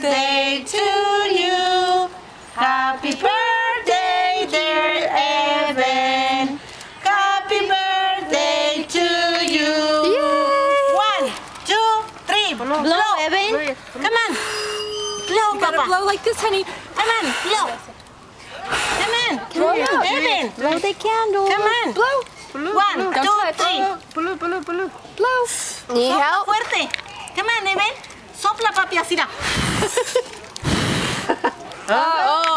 birthday to you. Happy birthday, dear Evan. Happy birthday to you. One, two, three. Blow, Evan. Come on. Blow, Gotta Papa. blow like this, honey. Come on, blow. Come on. Blow, Evan. Blow the candle. Come on. Blow. One, Don't two, three. Blow, blow, blow. Blow. Need help? fuerte. Come on, Evan. Sopla, papi, así Ah, oh.